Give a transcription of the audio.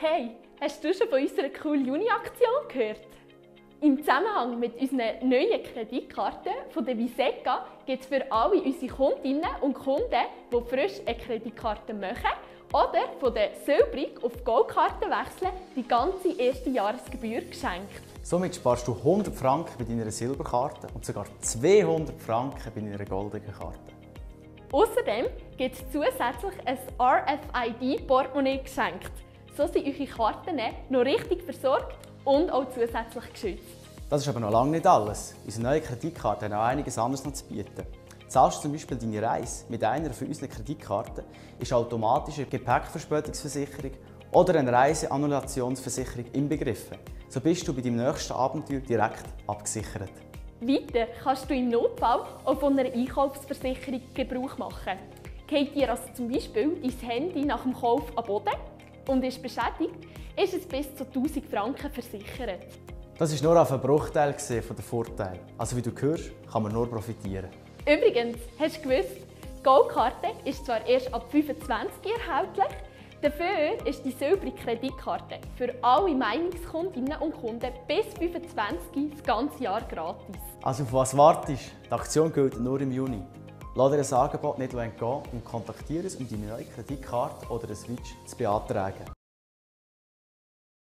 Hey, hast du schon von unserer Cool Juni-Aktion gehört? Im Zusammenhang mit unseren neuen Kreditkarten von der Viseca gibt es für alle unsere Kundinnen und Kunden, die frisch eine Kreditkarte machen oder von der Silbrig auf Goldkarte wechseln, die ganze erste Jahresgebühr geschenkt. Somit sparst du 100 Franken bei deiner Silberkarte und sogar 200 Franken bei deiner goldenen Karte. Außerdem gibt es zusätzlich ein RFID-Portemonnaie geschenkt. So sind eure Karten noch richtig versorgt und auch zusätzlich geschützt. Das ist aber noch lange nicht alles. Unsere neue Kreditkarte hat noch einiges anderes noch zu bieten. Zahlst du zum Beispiel deine Reise mit einer von unseren Kreditkarten, ist automatisch eine Gepäckverspätungsversicherung oder eine Reiseannulationsversicherung inbegriffen. So bist du bei deinem nächsten Abenteuer direkt abgesichert. Weiter kannst du im Notfall auch von einer Einkaufsversicherung Gebrauch machen. Geht dir also zum Beispiel dein Handy nach dem Kauf am Boden und ist beschädigt, ist es bis zu 1000 Franken versichert. Das ist nur auf einen Bruchteil von der Vorteil. Also wie du hörst, kann man nur profitieren. Übrigens, hast du gewusst, die Goldkarte ist zwar erst ab 25 erhältlich, dafür ist die silbrige Kreditkarte für alle Meinungskundinnen und Kunden bis 25 das ganze Jahr gratis. Also auf was wartest? Die Aktion gilt nur im Juni. Lass dir Angebot nicht entgehen und kontaktiere uns, um deine neue Kreditkarte oder einen Switch zu beantragen.